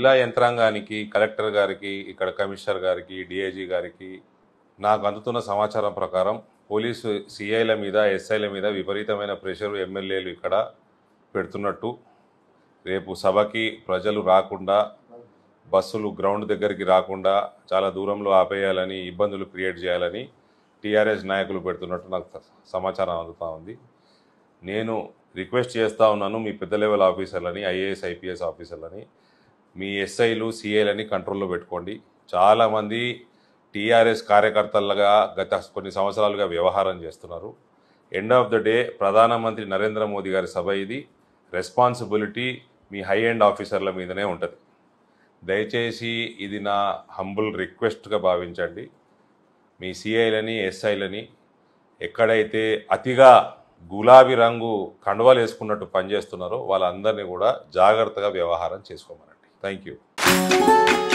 జిల్లా యంత్రాంగానికి కలెక్టర్ గారికి ఇక్కడ కమిషనర్ గారికి డిఐజీ గారికి నాకు అందుతున్న సమాచారం ప్రకారం పోలీసు సిఐల మీద ఎస్ఐల మీద విపరీతమైన ప్రెషర్ ఎమ్మెల్యేలు ఇక్కడ పెడుతున్నట్టు. రేపు సభకి ప్రజలు రాకుండా బస్సులు గ్రౌండ్ దగ్గరికి రాకుండా చాలా దూరంలో ఆపేయాలని ఇబ్బందులు క్రియేట్ చేయాలని టీఆర్ఎస్ నాయకులు పెడుతున్నట్టు నాకు సమాచారం అందుతూ ఉంది. నేను రిక్వెస్ట్ చేస్తూ ఉన్నాను మీ పెద్ద లెవెల్ ఆఫీసర్లని ఐఏఎస్ ఐపీఎస్ ఆఫీసర్లని. మీ ఎస్ఐలు సిఐలని కంట్రోల్లో పెట్టుకోండి. చాలామంది టీఆర్ఎస్ కార్యకర్తలుగా గత కొన్ని సంవత్సరాలుగా వ్యవహారం చేస్తున్నారు. ఎండ్ ఆఫ్ ద డే ప్రధానమంత్రి నరేంద్ర మోదీ గారి సభ ఇది. రెస్పాన్సిబిలిటీ మీ హై ఎండ్ ఆఫీసర్ల మీదనే ఉంటుంది. దయచేసి ఇది నా హంబుల్ రిక్వెస్ట్గా భావించండి. మీ సిఐలని ఎస్ఐలని ఎక్కడైతే అతిగా గులాబీ రంగు కండువాలు వేసుకున్నట్టు పనిచేస్తున్నారో వాళ్ళందరినీ కూడా జాగ్రత్తగా వ్యవహారం చేసుకోమనండి. Thank you.